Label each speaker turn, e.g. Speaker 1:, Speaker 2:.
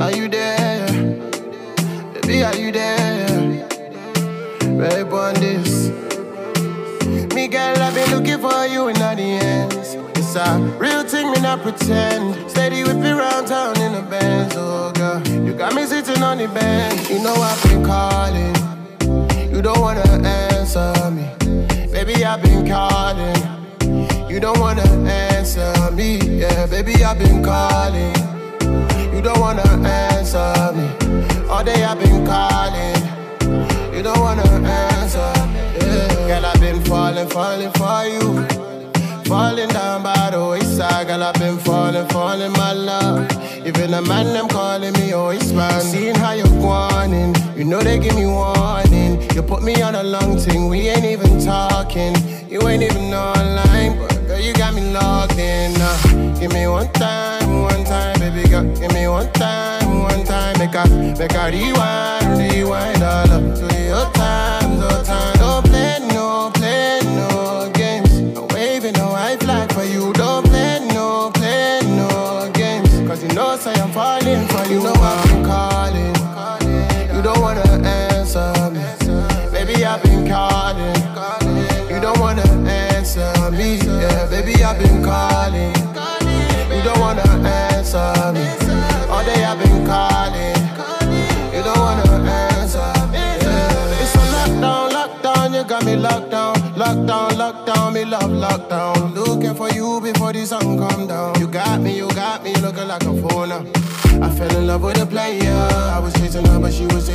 Speaker 1: Are you there? Baby, are you there? Right on this. Me girl, I've been looking for you in all the ends. It's a real thing, me not pretend. Steady whip it round town in the Benz, oh girl. You got me sitting on the bench. You know I've been calling. You don't wanna answer me. Baby, I've been calling. You don't wanna answer me. Yeah, baby, I've been calling. You don't wanna answer me. All day I've been calling. You don't wanna answer. Yeah. Girl, I've been falling, falling for you. Falling down by the wayside, girl, I've been falling, falling, my love. Even the man, them calling me always man. Seeing how you're going, you know they give me warning. You put me on a long thing, we ain't even talking. You ain't even online, but girl, you got me logged in. Uh, give me one time, Make a, rewind, rewind all up to your times, your time. Don't play, no, play, no games. I'm waving no white flag for you. Don't play, no, play, no games. Cause you know, say I'm falling for you. You know I've been calling. You don't wanna answer me. Baby, I've been calling. You don't wanna answer me. Yeah, baby, I've been calling. You don't wanna answer me. All day I've been calling. Lockdown, lockdown. Me love lockdown. Looking for you before the sun come down. You got me, you got me looking like a now. I fell in love with a player. I was chasing her, but she was